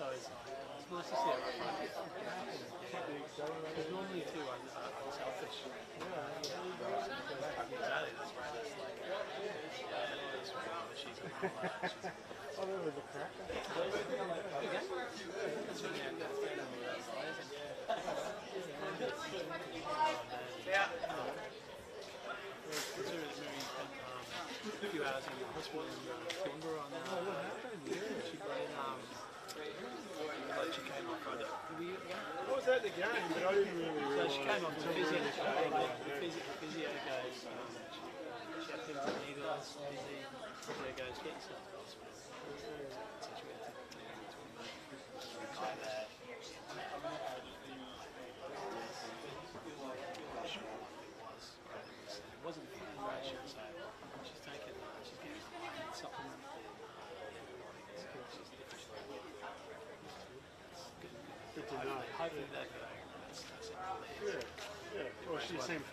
always it's nice to see front. Because normally too, I'm, I'm selfish. Exactly, that's right. That's like, yeah, that's right. Oh, there was a cracker. That's really? Yeah. It's. Oh, what happened? Yeah. She got in, um, she came off on it. Were you at the game? I was at the game, but I didn't really So realise. she came off the physio, really the started. physio, the physio goes, um, she, she had pins and needles, busy, physio goes, get yourself to hospital. So she went to, to, to, to, It wasn't the operation, so she's taken, uh, she's getting iron supplement. It's good, she's different. Good to know. Hopefully, hopefully that, uh, that's, that's it. Yeah, yeah. Well,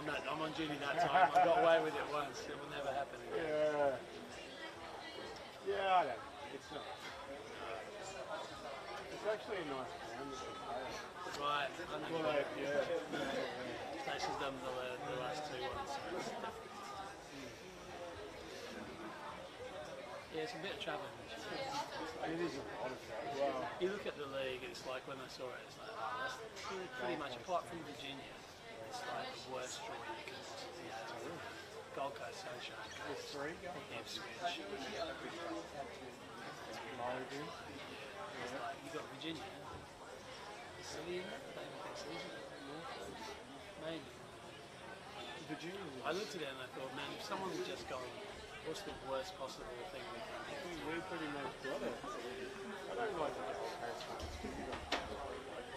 I'm on that. I'm on duty that time. I got away with it once. It will never happen again. Yeah. Yeah, I don't know. It's not. It's actually a nice that. Right. I know. Well, like, yeah. Stacey's done the, uh, the last two ones. So yeah, it's a bit of travelling. It is a lot of travel. Wow. You look at the league, it's like when I saw it, it's like, oh, that's pretty, pretty much, apart from Virginia, it's like the worst draw you can possibly have. Gold Coast, Sunshine oh, There's Coast, three. Ipswich. Logan. It's like, you got Virginia. Is City in there? I don't think City's in there. North? Maybe. Virginia. I looked at it and I thought, man, if someone had just gone, what's the worst possible thing we can do? We pretty much got it. I don't like the Gold Coast ones.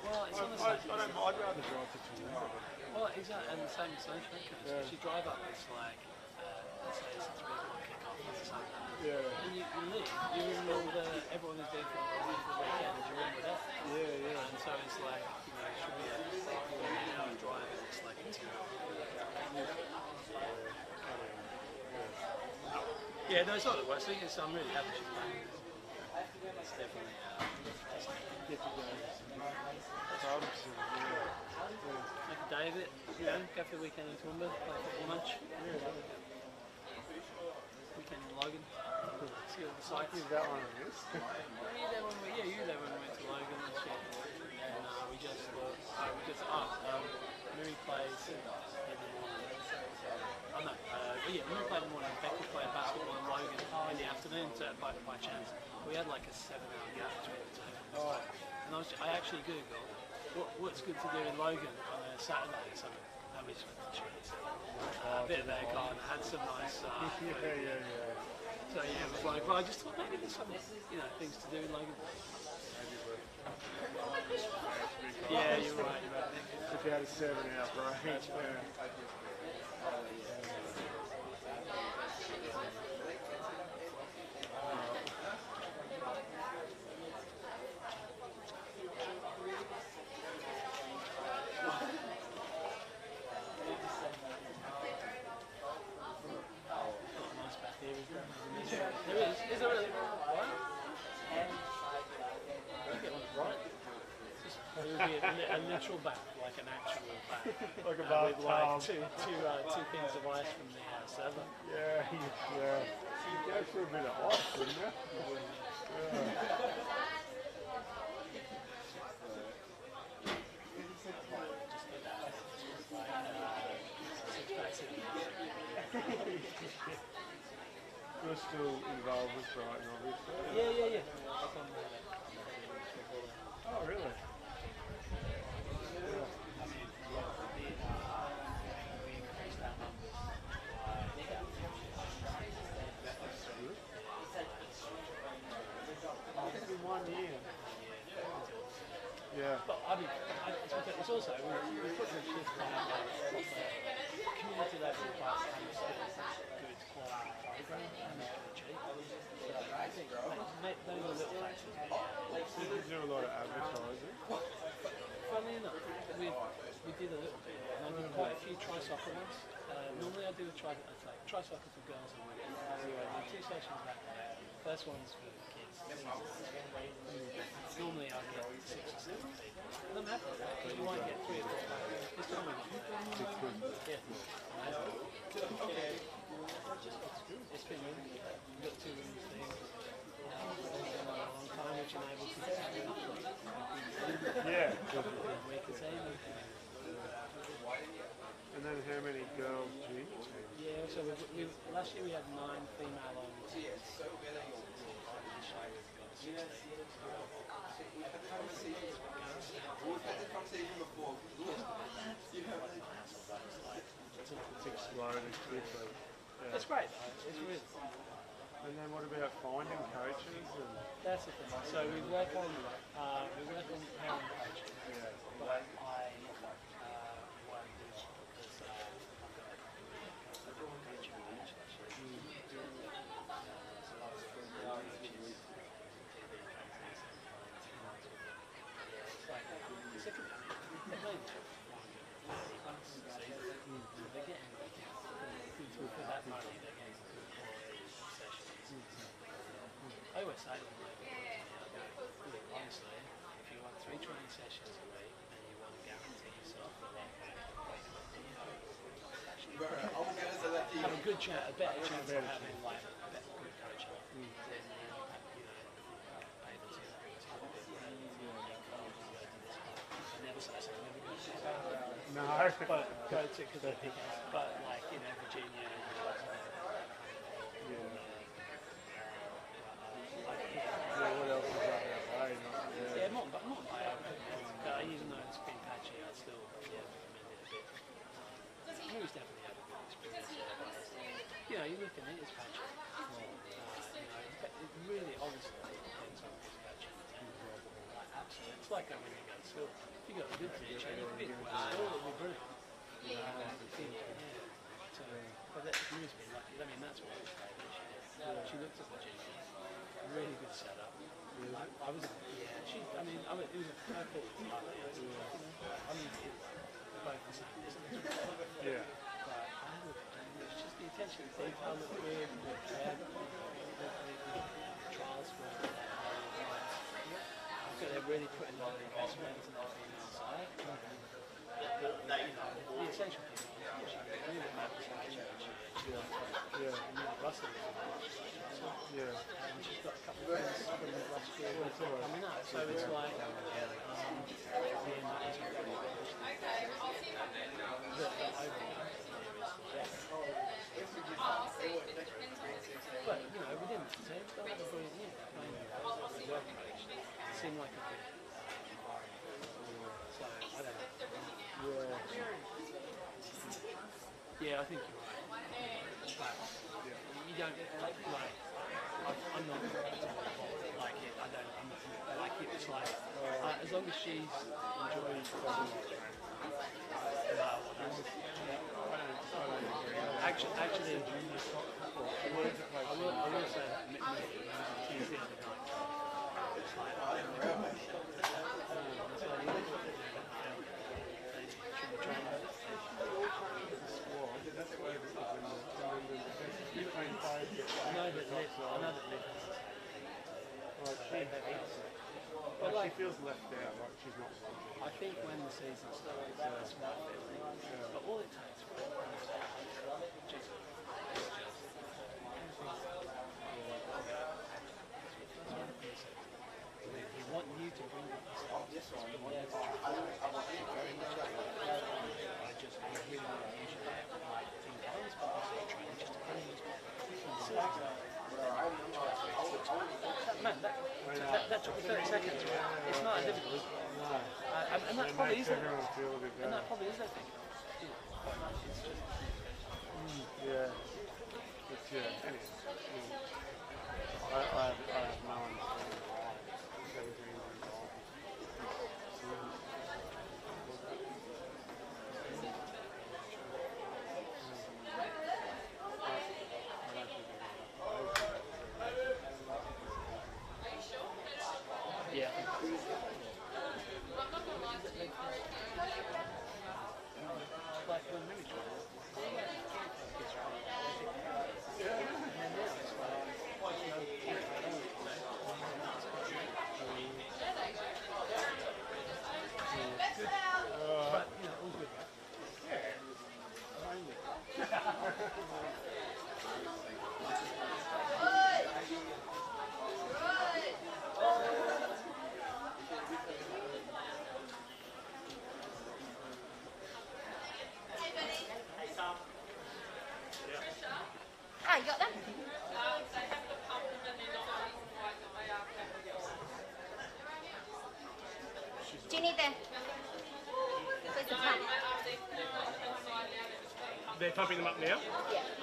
Well, it's I, on the I, I don't, I'd rather drive to Toronto. Well, exactly, and the same with Sunshine Coast. Yeah. Because you drive up, it's like, uh, let's say it's a three o'clock kick-off Sunday. Yeah. And you, you leave, you're in all the, everyone is there for a beautiful weekend, you're in with that. Yeah, yeah. And so it's like, you know, it should be a an hour drive, and it's like two. Yeah, no, it's not the worst thing, it's, I'm really happy she's playing. It's definitely, uh, Get to go. Pubs and, yeah. make day of it, you know, go for the weekend in Toowoomba, play football lunch. Weekend in Logan, see all the sights. Give that one. Were you there when we, yeah, you were there when we went to Logan and shit. And uh, we just, uh, uh, we just, oh, um, Miri plays in the morning. Oh no, uh, yeah, Miri played in the morning. Becky played basketball in Logan in the afternoon so by, by chance. We had like a seven hour gap between the two. Oh, And I was, I actually googled what, what's good to do in Logan Saturday or something. And we just went to Uh, a bit of aircon, had some nice uh, yeah, yeah, yeah. So yeah, it was like, well, I just thought maybe there's some, you know, things to do in Logan. Yeah, you're right, you're right. If you had a seven hour break. Yeah. A, li- a literal back, like an actual back. Like a Uh, with like two, two, uh, two pins of ice from the uh, server. Yeah, yeah. You'd go for a bit of ice, wouldn't you? Six packs in there. You're still involved with Brighton, obviously. Yeah, yeah, yeah. Like on the, Oh, really? do the, I do quite a few tricycles. Uh, normally I do a tri like, tricycle for girls and women. So I two sessions back there. First one's for kids. Normally I get six or seven people. And I'm happy with that because you might get three or four. Last year we had nine female. It's exploded quickly. Yeah. It's great it's really And then what about finding coaches and That's the thing. So we work on uh, we work on parent coaching. yeah. But I uh, want to do because uh, I've got a coaching match actually. It's like second they're playing bucks a season. They're getting for that money they're getting good quality sessions. I always say to them, like, look, honestly, if you want three training sessions a week and you want to guarantee yourself a lot actually have a good chance, a better chance of having like a better good coach than you know, two I never say so, never go to No. but go to because they pick us. But like you know, Virginia, you know, Yeah. like, Yeah, what else is up that way? Not, yeah. Yeah, not, but not by but even though it's been patchy, I still yeah, recommend it a bit. Um, Drew's definitely had a good experience. there, but, You know, look at it, it's patchy. Uh, you know, it really, obviously, depends on who's patchy. Like, absolutely. It's like that when you go to school. If you got a good teacher, you can be at school, it'll be brilliant. You know, yeah. So, but that, Drew's been lucky. I mean, that's what we played this year. She looked at Virginia. Really good setup. I, I was, yeah, she, I mean, I mean, it was a perfect partner. I mean, it, both the same, isn't it? Yeah. But I look, it's just the attention to detail looked good. The, the, the, the, the trials think they're really putting a lot of into their you know, the essential Yeah. Yeah. So um, the, the But, you know, we didn't it, the a. Yeah. Yeah, I think you're right. But you don't like, like I'm not like it. I don't. I'm not like it. It's like uh, as long as she's enjoying. Actually, actually, I will, I will, say that Mick like, um, it's it, um, it she, feels left out, like she's not. I think when the season starts, that's my feeling. But all it takes for it just, is just, we want you to bring up the stuff. We want you to try. Very much like that. I just, we really want to use you there, like, in games, but also in training, just to bring you so, Man, that, took me 30 seconds. It's not difficult. And, that probably is it. everyone feel a bit And that probably is just, Yeah. But yeah, anyway. yeah. I, I, have, I have no Typing them up now. Yeah.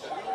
Thanks,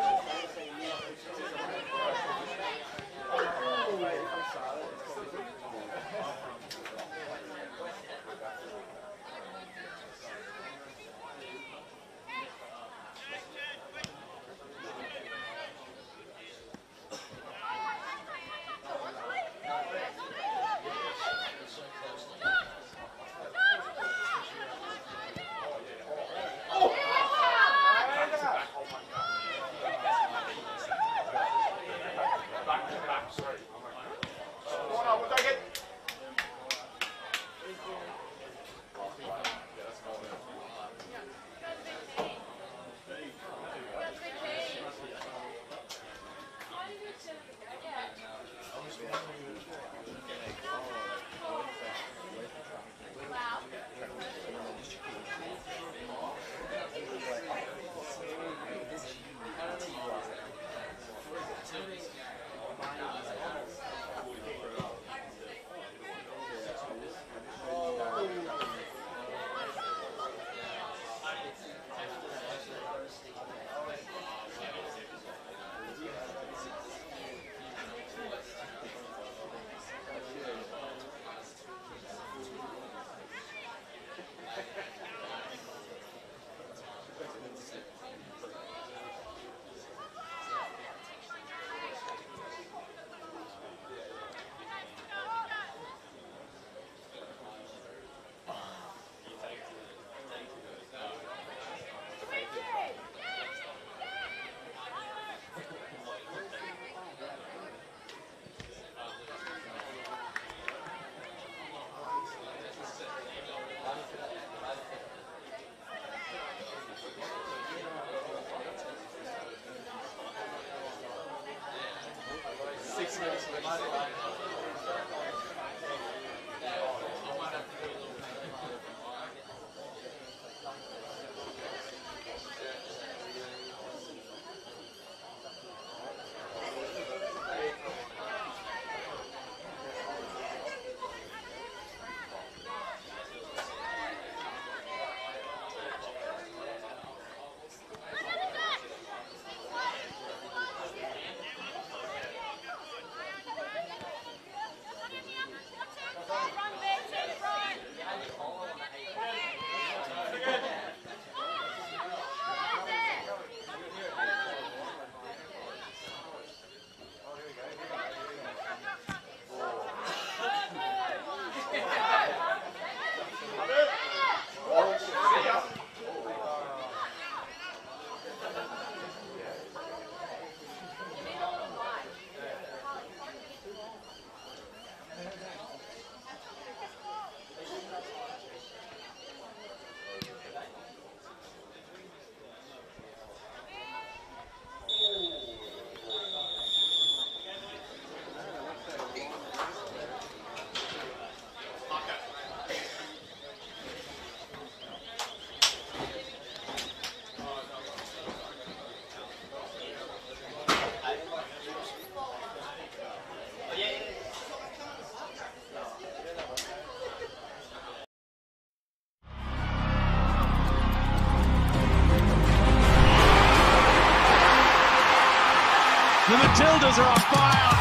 Matildas are on fire.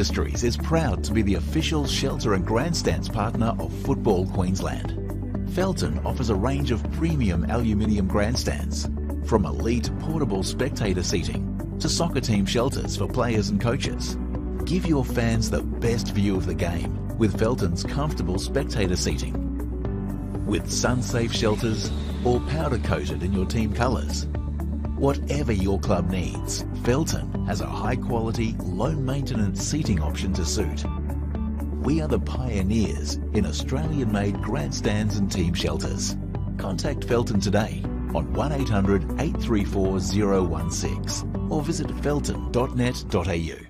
Industries is proud to be the official shelter and grandstands partner of Football Queensland. Felton offers a range of premium aluminium grandstands, from elite portable spectator seating to soccer team shelters for players and coaches. Give your fans the best view of the game with Felton's comfortable spectator seating. With sun-safe shelters or powder coated in your team colours. Whatever your club needs, Felton has a high quality, low maintenance seating option to suit. We are the pioneers in Australian made grandstands and team shelters. Contact Felton today on 1800 834 016 or visit felton.net.au.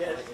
Yes.